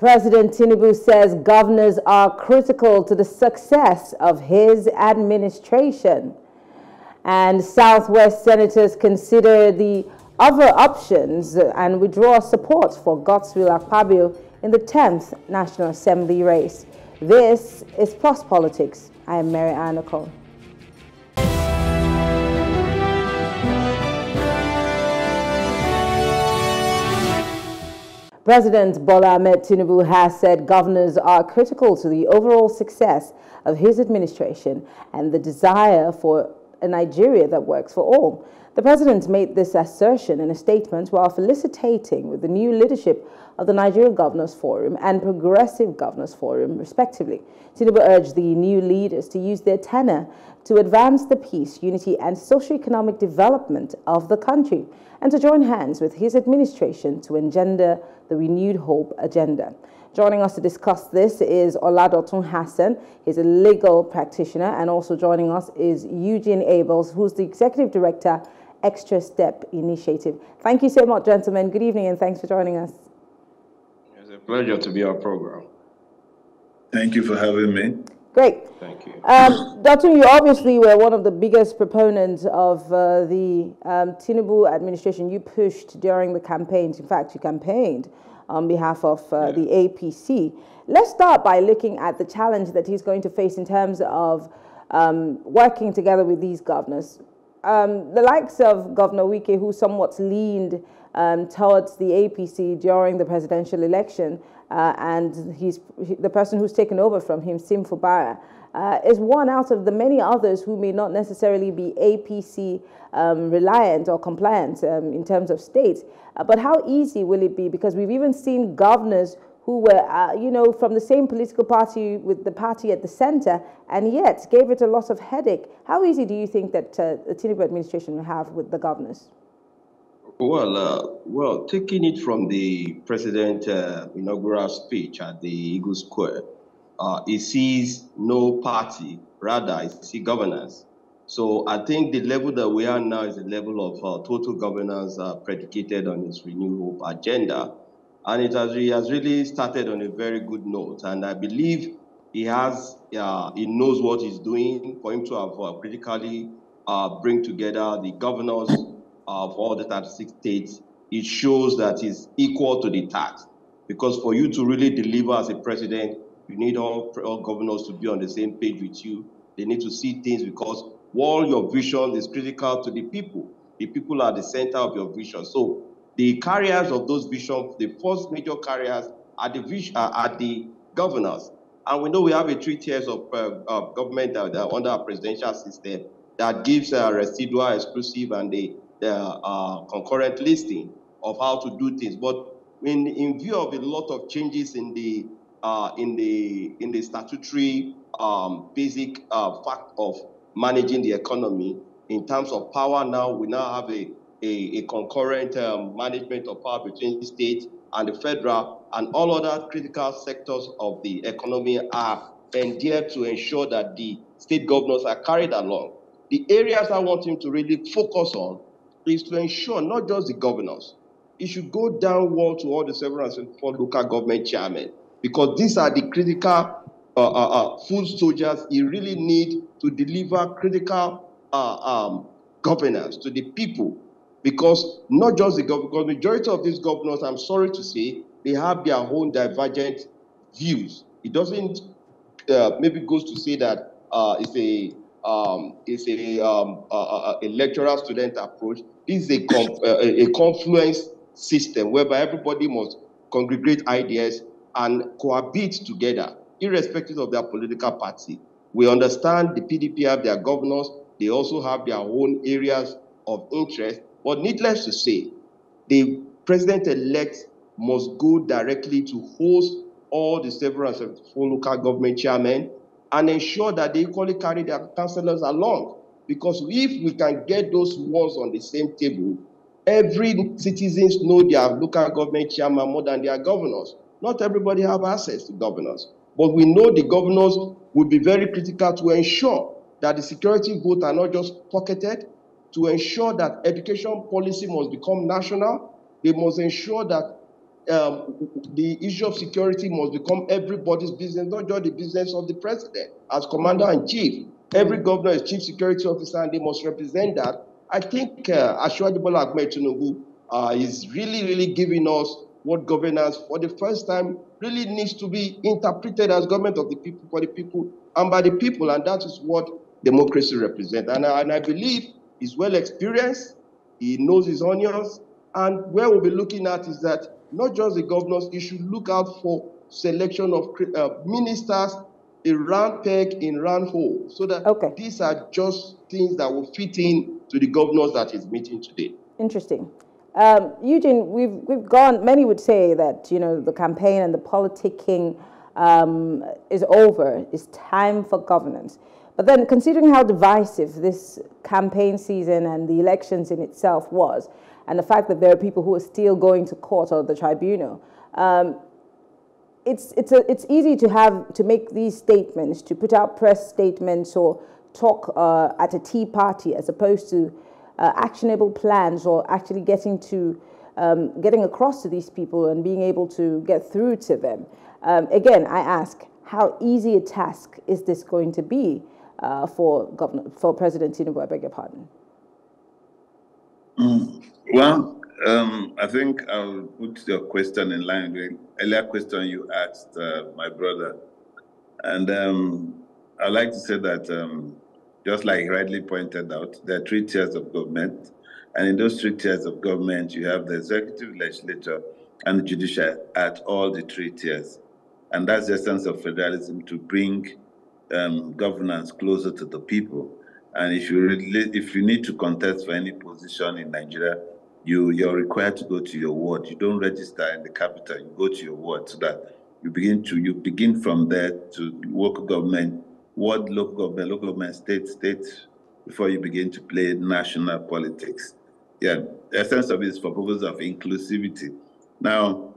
President Tinubu says governors are critical to the success of his administration. And Southwest senators consider the other options and withdraw support for Godswill Akpabio in the 10th National Assembly race. This is Plus Politics. I am Mary Ann President Bola Ahmed Tinubu has said governors are critical to the overall success of his administration and the desire for a Nigeria that works for all. The president made this assertion in a statement while felicitating with the new leadership of the Nigerian Governors Forum and Progressive Governors Forum, respectively. Tinubu urged the new leaders to use their tenure to advance the peace, unity, and socio-economic development of the country and to join hands with his administration to engender the renewed hope agenda. Joining us to discuss this is Oladotun Hassan. He's a legal practitioner, and also joining us is Eugene Abels, who's the executive director Extra Step Initiative. Thank you so much, gentlemen. Good evening and thanks for joining us. It's a pleasure to be our program. Thank you for having me. Great. Thank you. Um, Dr. You obviously were one of the biggest proponents of uh, the um, Tinubu administration. You pushed during the campaigns. In fact, you campaigned on behalf of uh, yeah. the APC. Let's start by looking at the challenge that he's going to face in terms of um, working together with these governors um, the likes of Governor Wike, who somewhat leaned um, towards the APC during the presidential election, uh, and he's he, the person who's taken over from him, Sim Fubara, uh, is one out of the many others who may not necessarily be APC um, reliant or compliant um, in terms of states. Uh, but how easy will it be? Because we've even seen governors who were, uh, you know, from the same political party with the party at the center, and yet gave it a lot of headache. How easy do you think that uh, the Tinubu administration will have with the governors? Well, uh, well, taking it from the president uh, inaugural speech at the Eagle Square, uh, he sees no party, rather, he sees governance. So I think the level that we are now is a level of uh, total governance predicated on his renewal agenda and it has, he has really started on a very good note. And I believe he has, uh, he knows what he's doing for him to have uh, critically uh, bring together the governors of all the 36 states. It shows that he's equal to the task. Because for you to really deliver as a president, you need all, all governors to be on the same page with you. They need to see things because all your vision is critical to the people. The people are the center of your vision. So the carriers of those visions, the first major carriers are the, uh, are the governors. And we know we have a three tiers of, uh, of government uh, under a presidential system that gives a residual, exclusive, and the, the uh, concurrent listing of how to do things. But in, in view of a lot of changes in the uh, in the in the statutory um, basic uh, fact of managing the economy in terms of power, now we now have a a, a concurrent um, management of power between the state and the federal and all other critical sectors of the economy are endeared to ensure that the state governors are carried along. The areas I want him to really focus on is to ensure not just the governors, it should go downward to all the several and four local government chairmen because these are the critical uh, uh, uh, food soldiers you really need to deliver critical uh, um, governance to the people because not just the government, because majority of these governors, I'm sorry to say, they have their own divergent views. It doesn't uh, maybe goes to say that uh, it's a um, it's a um, a, a lecturer student approach. This is a, conf, uh, a confluence system whereby everybody must congregate ideas and cohabit together, irrespective of their political party. We understand the PDP have their governors; they also have their own areas of interest, but needless to say, the president-elect must go directly to host all the several four local government chairmen and ensure that they equally carry their councillors along. Because if we can get those ones on the same table, every citizens know their local government chairman more than their governors. Not everybody have access to governors. But we know the governors will be very critical to ensure that the security votes are not just pocketed, to ensure that education policy must become national. They must ensure that um, the issue of security must become everybody's business, not just the business of the president as commander in chief. Every governor is chief security officer, and they must represent that. I think uh, Asiwaju Bola Ahmed Tinubu uh, is really, really giving us what governance, for the first time, really needs to be interpreted as government of the people, for the people, and by the people, and that is what democracy represents. And, and I believe he's well experienced, he knows his onions, and where we'll be looking at is that not just the governors, you should look out for selection of uh, ministers, a round peg in round hole, so that okay. these are just things that will fit in to the governors that is meeting today. Interesting. Um, Eugene, we've, we've gone, many would say that, you know, the campaign and the politicking um, is over. It's time for governance. But then considering how divisive this campaign season and the elections in itself was, and the fact that there are people who are still going to court or the tribunal, um, it's, it's, a, it's easy to have to make these statements, to put out press statements or talk uh, at a tea party as opposed to uh, actionable plans or actually getting to um, getting across to these people and being able to get through to them. Um, again, I ask, how easy a task is this going to be uh, for Governor, for President Tinubu? I beg your pardon. Mm. Well, um, I think I'll put your question in line with earlier question you asked uh, my brother. And um, I'd like to say that, um, just like rightly pointed out, there are three tiers of government. And in those three tiers of government, you have the executive, legislature, and the judicial at all the three tiers. And that's the essence of federalism to bring um, governance closer to the people. And if you really, if you need to contest for any position in Nigeria, you you're required to go to your ward. You don't register in the capital. You go to your ward so that you begin to you begin from there to local government, ward, local government, local government, state, state, before you begin to play national politics. Yeah, the essence of it is for purposes of inclusivity. Now,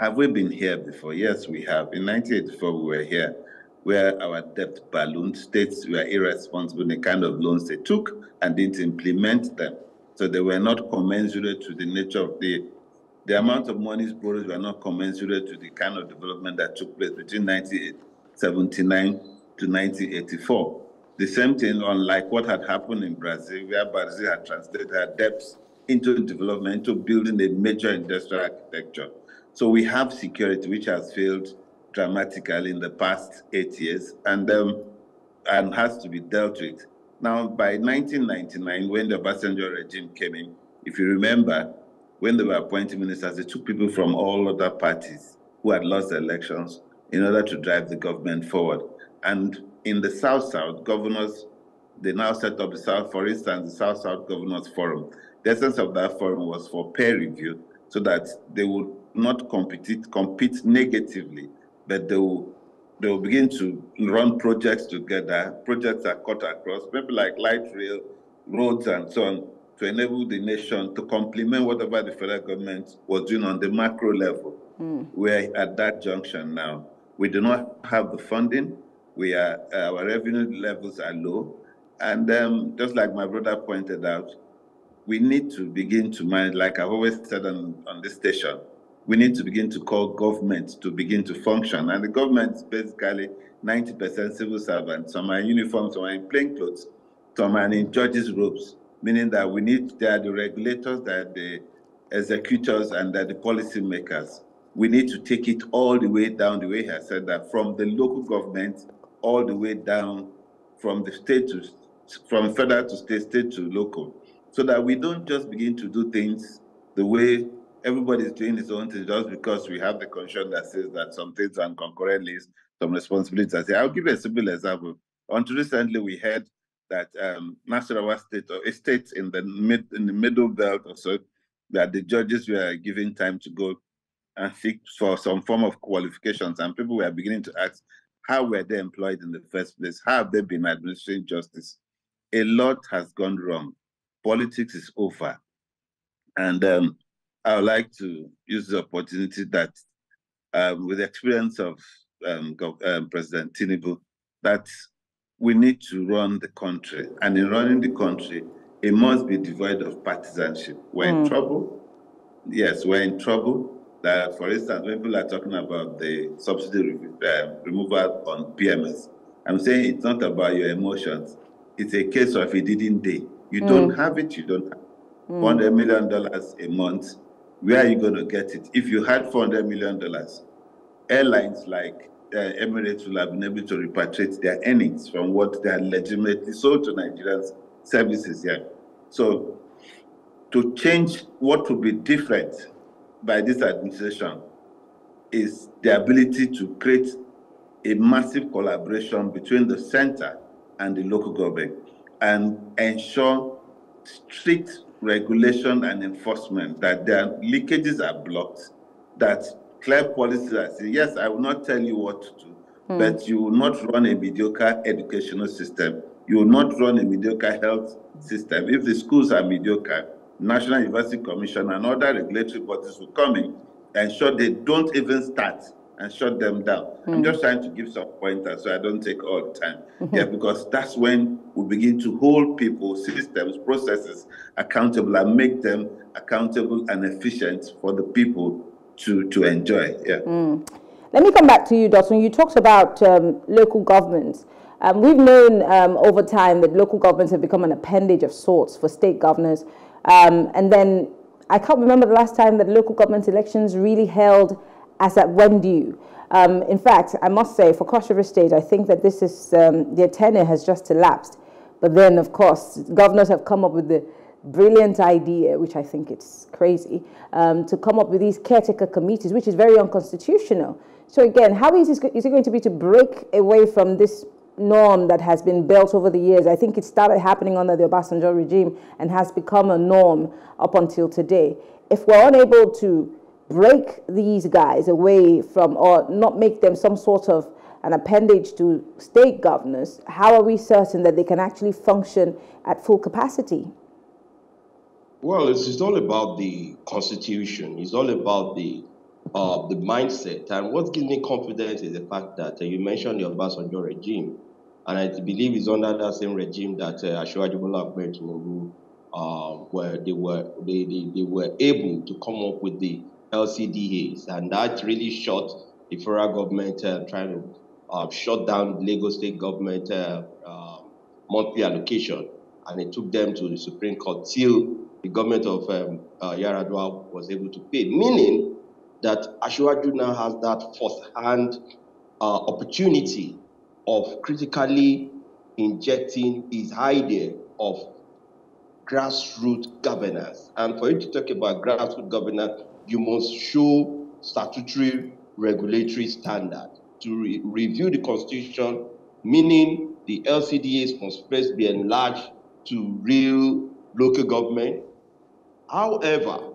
have we been here before? Yes, we have. In 1984, we were here where our debt ballooned. States were irresponsible in the kind of loans they took and didn't implement them. So they were not commensurate to the nature of the the amount of monies borrowed were not commensurate to the kind of development that took place between 1979 to 1984. The same thing, unlike what had happened in Brazil, where Brazil had translated their debts into development, into building a major industrial architecture. So we have security, which has failed dramatically in the past eight years and, um, and has to be dealt with. Now, by 1999, when the Obasanjo regime came in, if you remember, when they were appointing ministers, they took people from all other parties who had lost elections in order to drive the government forward. And in the South South, governors, they now set up the South, for instance, the South South Governors Forum. The essence of that forum was for peer review so that they would not compete, compete negatively but they will they will begin to run projects together. Projects are cut across, maybe like light rail, roads, and so on, to enable the nation to complement whatever the federal government was doing on the macro level. Mm. We're at that junction now. We do not have the funding. We are our revenue levels are low, and um, just like my brother pointed out, we need to begin to manage. Like I've always said on, on this station, we need to begin to call government to begin to function. And the government is basically 90% civil servants. Some are in uniform, some are in plain clothes, some are in judges' robes, meaning that we need, they are the regulators, they are the executors, and they are the policy makers. We need to take it all the way down, the way he said that, from the local government all the way down, from the state to, from federal to state, state to local, so that we don't just begin to do things the way everybody's doing his own thing just because we have the constitution that says that some things are concurrent lists, some responsibilities. I'll give you a simple example. Until recently, we heard that um, Nasarawa State or a state in the mid in the middle belt or so, that the judges were given time to go and seek for some form of qualifications, and people were beginning to ask, how were they employed in the first place? How have they been administering justice? A lot has gone wrong. Politics is over, and um, I would like to use the opportunity that, um, with the experience of um, um, President Tinubu, that we need to run the country. And in running the country, it must be devoid of partisanship. We're mm. in trouble. Yes, we're in trouble. that, for instance, when people are talking about the subsidy uh, removal on PMS, I'm saying it's not about your emotions. It's a case of it didn't day. You mm. don't have it, you don't have mm. $400 million a month. Where are you going to get it? If you had $400 million, airlines like uh, Emirates will have been able to repatriate their earnings from what they had legitimately sold to Nigerians services here. So to change what would be different by this administration is the ability to create a massive collaboration between the center and the local government and ensure strict regulation and enforcement that their leakages are blocked, that clear policies are saying, yes, I will not tell you what to do, mm. but you will not run a mediocre educational system. You will not run a mediocre health system. If the schools are mediocre, National University Commission and other regulatory bodies will come in and ensure they don't even start and shut them down. Mm. I'm hmm. just trying to give some pointers so I don't take all the time. Mm-hmm. Yeah, because that's when we begin to hold people, systems, processes accountable and make them accountable and efficient for the people to, to enjoy. Yeah. Mm. Let me come back to you, Dotun. You talked about um, local governments. Um, we've known um, over time that local governments have become an appendage of sorts for state governors. Um, and then I can't remember the last time that local government elections really held as at when due. Um, in fact, I must say, for Cross State, I think that this is, um, their tenure has just elapsed. But then, of course, governors have come up with the brilliant idea, which I think it's crazy, um, to come up with these caretaker committees, which is very unconstitutional. So again, how is, is it going to be to break away from this norm that has been built over the years. I think it started happening under the Obasanjo regime and has become a norm up until today. If we're unable to break these guys away from or not make them some sort of an appendage to state governors, how are we certain that they can actually function at full capacity? Well, it's, it's all about the constitution. It's all about the uh, the mindset. And what gives me confidence is the fact that uh, you mentioned the Obasanjo regime. And I believe it's under that same regime that uh, Asiwaju Bola Tinubu, uh, where they were they, they, they were able to come up with the LCDAs, and that really shot the federal government uh, trying to uh, shut down Lagos state government uh, uh, monthly allocation, and it took them to the Supreme Court till the government of um, uh, Yaradua was able to pay, meaning that Asiwaju now has that first-hand uh, opportunity of critically injecting his idea of grassroots governance. And for you to talk about grassroots governance, you must show statutory regulatory standard to re review the constitution, meaning the LCDAs must first be enlarged to real local government. However,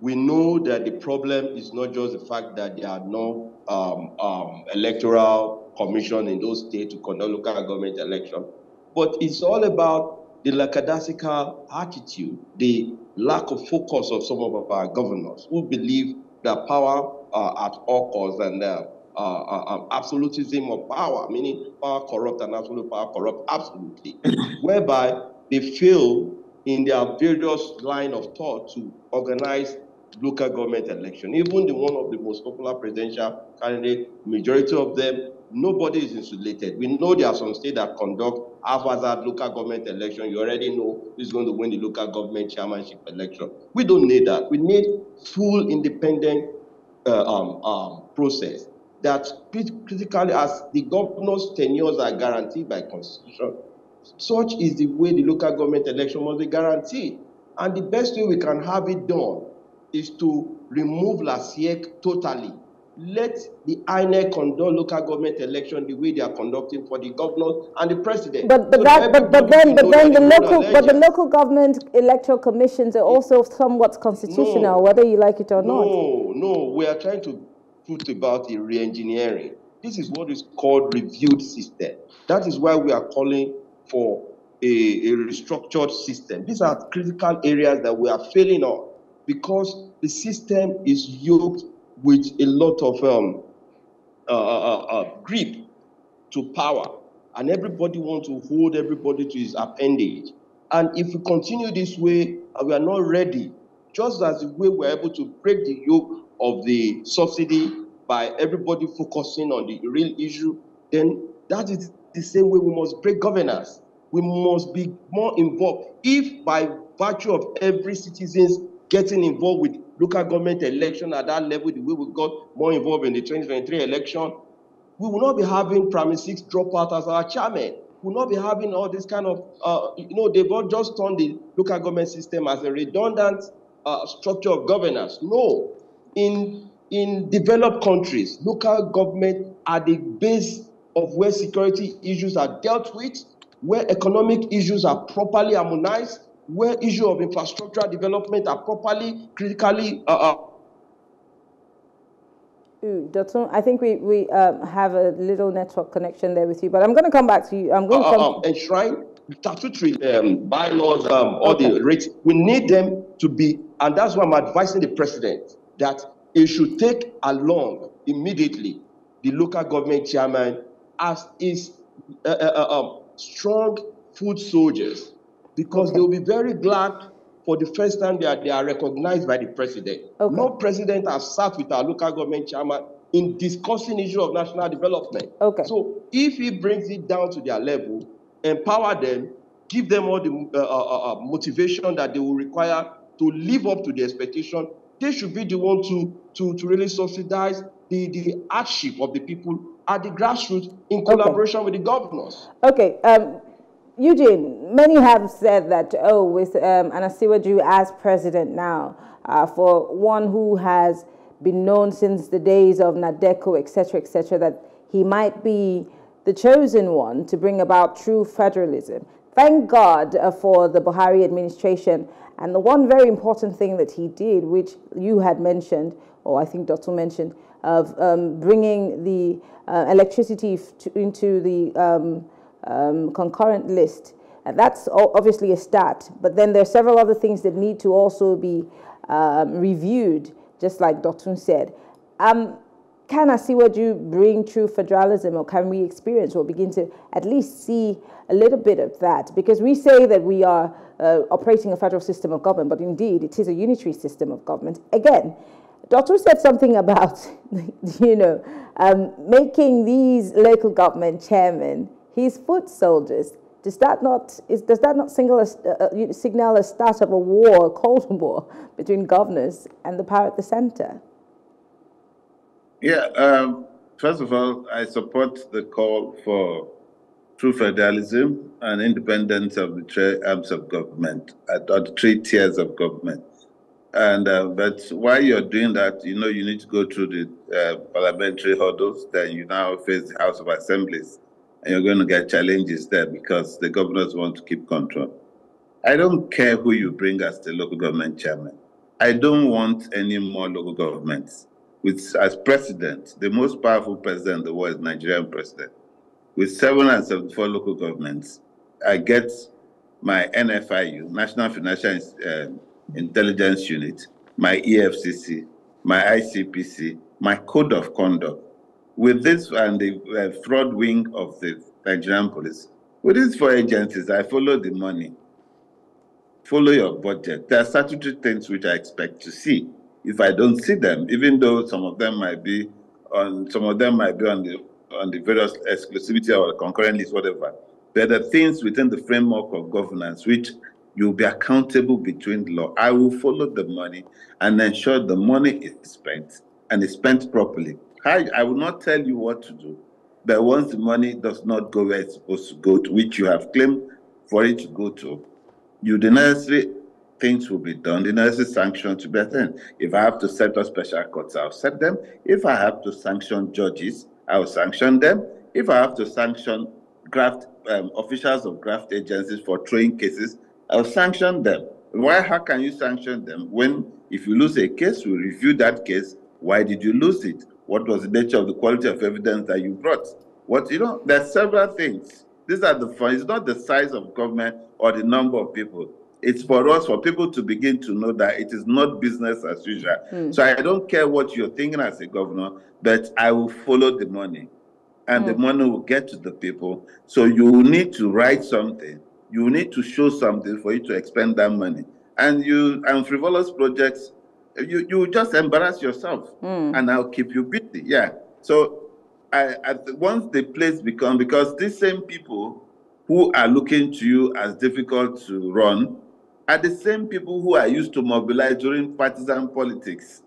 we know that the problem is not just the fact that there are no um, um, electoral commission in those states to conduct local government election, but it's all about the lackadaisical attitude, the lack of focus of some of our governors who believe that power uh, at all costs and uh, uh, um, absolutism of power, meaning power corrupt and absolute power corrupt absolutely, whereby they fail in their various line of thought to organize local government election. Even the one of the most popular presidential candidate, majority of them, nobody is insulated. We know there are some states that conduct haphazard local government election. You already know who's going to win the local government chairmanship election. We don't need that. We need full independent uh, um, um, process that critically as the governor's tenures are guaranteed by constitution, such is the way the local government election must be guaranteed. And the best way we can have it done is to remove LASIEC totally. Let the INEC conduct local government election the way they are conducting for the governors and the president. But but, so that, but, but then but then the local but the local government electoral commissions are also somewhat constitutional, no, whether you like it or no, not. No, no, we are trying to put about a re-engineering. This is what is called reviewed system. That is why we are calling for a, a restructured system. These are critical areas that we are failing on because the system is yoked with a lot of um, uh, uh, uh, uh, grip to power, and everybody wants to hold everybody to his appendage. And if we continue this way, we are not ready, just as the way we're able to break the yoke of the subsidy by everybody focusing on the real issue, then that is the same way we must break governance. We must be more involved. If by virtue of every citizen's getting involved with local government election at that level, the way we got more involved in the 2023 election, we will not be having primary six dropout as our chairman. We will not be having all this kind of, uh, you know, they've all just turned the local government system as a redundant uh, structure of governance. No, in in developed countries, local government are the base of where security issues are dealt with, where economic issues are properly harmonized, where issues of infrastructural development are properly critically uh, uh, Dotun, I think we, we um, have a little network connection there with you, but I'm going to come back to you. I'm going to come. Uh, enshrine statutory um, bylaws, um, all okay. the rates. We need them to be, and that's why I'm advising the president that he should take along immediately the local government chairman as his uh, uh, uh um, strong food soldiers, because okay. they will be very glad for the first time they are, they are recognized by the president. Okay. No president has sat with our local government chairman in discussing issue of national development. Okay. So if he brings it down to their level, empower them, give them all the uh, uh, uh, uh, motivation that they will require to live up to the expectation, they should be the one to, to, to really subsidize the, the hardship of the people at the grassroots in collaboration okay. with the governors. Okay. Um, Eugene, many have said that, oh, with um, as president now, uh, for one who has been known since the days of NADECO, etc., etc., that he might be the chosen one to bring about true federalism. Thank God uh, for the Buhari administration. And the one very important thing that he did, which you had mentioned, or I think Dr. mentioned, of um, bringing the uh, electricity to, into the um, um, concurrent list. And that's obviously a start, but then there are several other things that need to also be um, reviewed, just like Dotun said. Um, can I see what you bring true federalism or can we experience or begin to at least see a little bit of that? Because we say that we are uh, operating a federal system of government, but indeed it is a unitary system of government. Again, Doctor said something about, you know, um, making these local government chairmen his foot soldiers. Does that not, is, does that not signal a, uh, signal a start of a war, a Cold War, between governors and the power at the center? Yeah, um, first of all, I support the call for true federalism and independence of the three arms of government, or the three tiers of government. And uh, but while you're doing that, you know you need to go through the uh, parliamentary hurdles. Then you now face the House of Assemblies you're going to get challenges there because the governors want to keep control. I don't care who you bring as the local government chairman. I don't want any more local governments. With as president, the most powerful president in the world, Nigerian president, with 774 local governments, I get my NFIU, National Financial uh, Intelligence Unit, my EFCC, my ICPC, my code of conduct, with this and the uh, fraud wing of the Nigerian police, with these four agencies, I follow the money, follow your budget. There are statutory things which I expect to see. If I don't see them, even though some of them might be on, some of them might be on the on the various exclusivity or concurrent list, whatever. There are things within the framework of governance which you'll be accountable between the law. I will follow the money and ensure the money is spent and is spent properly. I, I will not tell you what to do, but once the money does not go where it's supposed to go to, which you have claimed for it to go to, you the necessary things will be done, the necessary sanctions to be attended. If I have to set up special courts, I'll set them. If I have to sanction judges, I'll sanction them. If I have to sanction graft um, officials of graft agencies for throwing cases, I'll sanction them. Why? How can you sanction them when, if you lose a case, we review that case. Why did you lose it? What was the nature of the quality of evidence that you brought? What you know, there are several things. These are the fun. It's not the size of government or the number of people. It's for us, for people to begin to know that it is not business as usual. Mm. So I don't care what you're thinking as a governor, but I will follow the money. And mm. the hmm. money will get to the people. So you will need to write something. You need to show something for you to expend that money. And you and frivolous projects you you just embarrass yourself, mm. and I'll keep you busy. Yeah. So, I, I once the place become because these same people who are looking to you as difficult to run are the same people who are used to mobilize during partisan politics.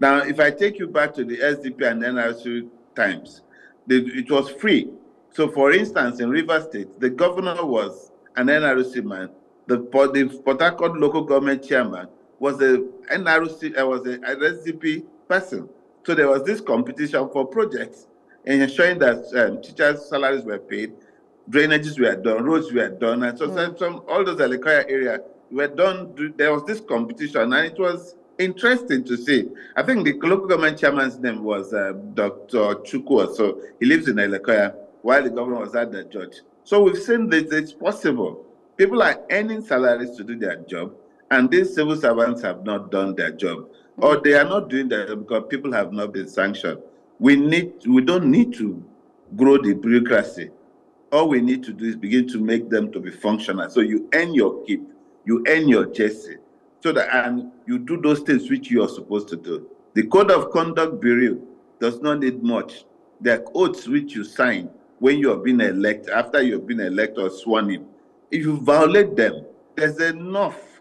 Now, if I take you back to the SDP and NRC times, it was free. So, for instance, in River State, the governor was an NRC man. The, the Port Harcourt local government chairman was a NRC, uh, was a, a person. So there was this competition for projects and ensuring that um, teachers' salaries were paid, drainages were done, roads were done, and so mm. some, all those Elekahia area were done. There was this competition, and it was interesting to see. I think the local government chairman's name was uh, Dr. Chukwu, so he lives in Elekahia while the governor was at the judge. So we've seen that it's possible. People are earning salaries to do their job, and these civil servants have not done their job, or mm. they are not doing that because people have not been sanctioned. We need, we don't need to grow the bureaucracy. All we need to do is begin to make them to be functional. So you earn your keep, you earn your jersey, so that and you do those things which you are supposed to do. The code of conduct bureau does not need much. There are oaths which you sign when you have been elected, after you have been elected or sworn in. If you violate them, there's enough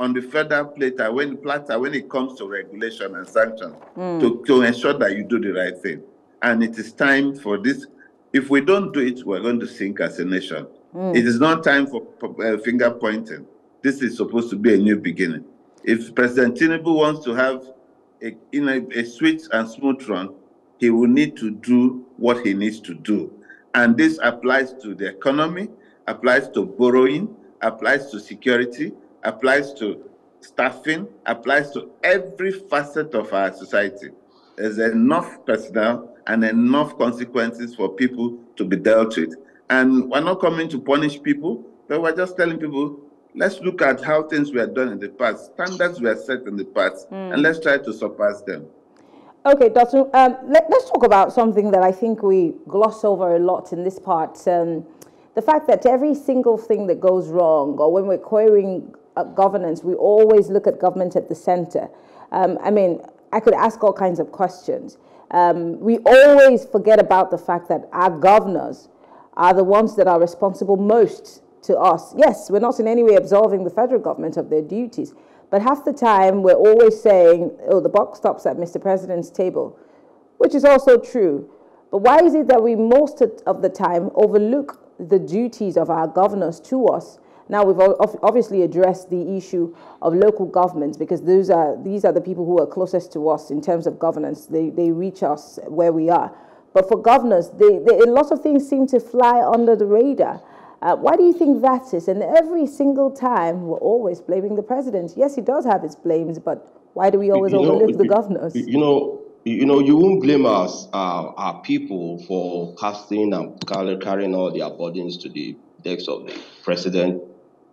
on the federal platter when platter when it comes to regulation and sanctions mm. to, to ensure that you do the right thing. And it is time for this. If we don't do it, we're going to sink as a nation. Mm. It is not time for uh, finger pointing. This is supposed to be a new beginning. If President Tinubu wants to have a, in a, a sweet and smooth run, he will need to do what he needs to do. And this applies to the economy, applies to borrowing, applies to security, applies to staffing, applies to every facet of our society. There's enough personnel and enough consequences for people to be dealt with. And we're not coming to punish people, but we're just telling people let's look at how things were done in the past, standards were set in the past, mm. and let's try to surpass them. Okay, Dr. Um, let, us talk about something that I think we gloss over a lot in this part. Um, the fact that every single thing that goes wrong, or when we're querying governance, we always look at government at the center. Um, I mean, I could ask all kinds of questions. Um, we always forget about the fact that our governors are the ones that are responsible most to us. Yes, we're not in any way absolving the federal government of their duties, but half the time we're always saying, oh, the buck stops at Mr. President's table, which is also true. But why is it that we most of the time overlook the duties of our governors to us? Now we've obviously addressed the issue of local governments because those are these are the people who are closest to us in terms of governance. They they reach us where we are. But for governors, they, they, a lot of things seem to fly under the radar. Uh, why do you think that is? And every single time we're always blaming the president. Yes, he does have his blames, but why do we always you overlook know, the governors? You know, you know, you won't blame us, uh, our people, for casting and carrying all their burdens to the decks of the president,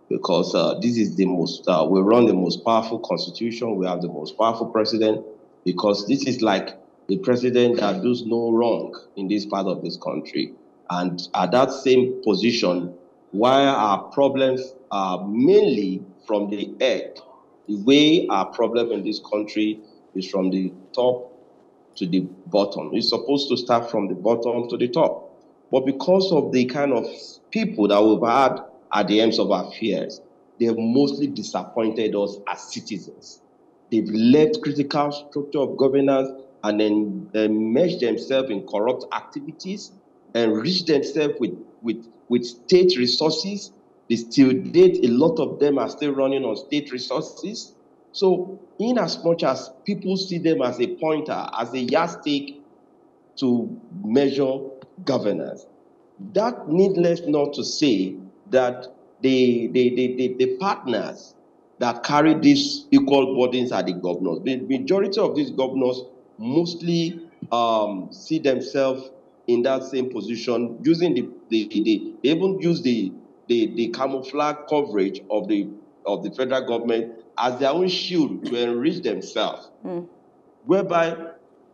because uh, this is the most. Uh, we run the most powerful constitution. We have the most powerful president, because this is like the president that does no wrong in this part of this country. And at that same position, while our problems are mainly from the head, the way our problem in this country is from the top to the bottom. It's supposed to start from the bottom to the top. But because of the kind of people that we've had at the ends of our fears, they've mostly disappointed us as citizens. They've left critical structure of governance and then immersed themselves in corrupt activities enrich themselves with, with, with state resources. They still date, a lot of them are still running on state resources. So, in as much as people see them as a pointer, as a yardstick to measure governance, that needless not to say that the, the, the, the, partners that carry these equal burdens are the governors. The majority of these governors mostly um, see themselves in that same position using the, the, the they even use the, the, the camouflage coverage of the of the federal government as their own shield to enrich themselves, mm. whereby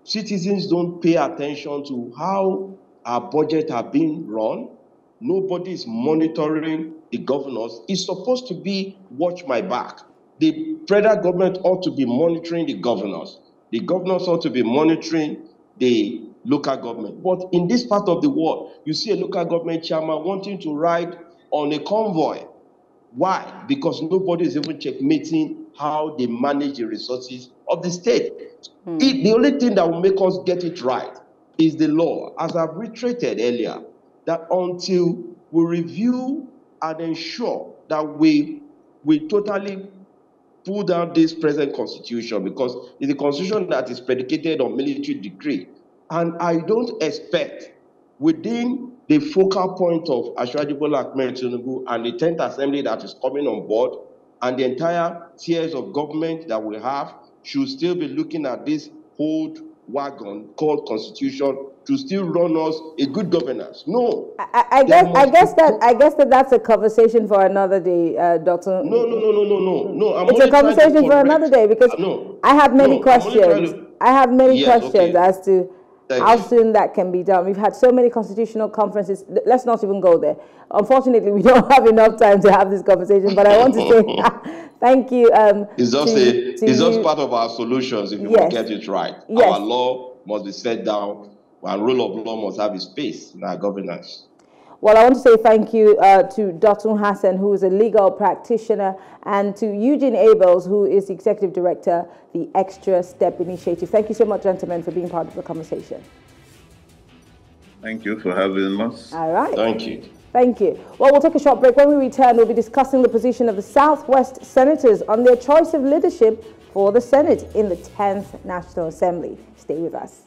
citizens don't pay attention to how our budget are being run. Nobody is monitoring the governors. It's supposed to be watch my back. the federal government ought to be monitoring the governors. The governors ought to be monitoring the local government. But in this part of the world, you see a local government chairman wanting to ride on a convoy. Why? Because nobody is even checkmating how they manage the resources of the state. Hmm. It, the only thing that will make us get it right is the law. As I've reiterated earlier, that until we review and ensure that we we totally pull down this present constitution because it's a constitution that is predicated on military decree. And I don't expect within the focal point of Asiwaju Bola Ahmed and the 10th Assembly that is coming on board and the entire tiers of government that we have should still be looking at this old wagon called constitution to still run us a good governance. No. I, I guess I guess that I guess that that's a conversation for another day, uh, Doctor. No, no, no, no, no, no, no. I'm it's a conversation for another day because uh, no, I have many no, questions. To... I have many yes, questions okay. as to how soon that can be done. We've had so many constitutional conferences. Let's not even go there. Unfortunately, we don't have enough time to have this conversation. But I want to say thank you. Um, it's just, to, a, to it's just part of our solutions if you yes. get it right. Yes. Our law must be set down and rule of law must have its place in our governance. Well, I want to say thank you uh, to Dotun Hassan, who is a legal practitioner, and to Eugene Abels, who is the executive director, the Extra Step Initiative. Thank you so much, gentlemen, for being part of the conversation. Thank you for having us. All right. Thank you. Thank you. Well, we'll take a short break. When we return, we'll be discussing the position of the Southwest Senators on their choice of leadership for the Senate in the 10th National Assembly. Stay with us.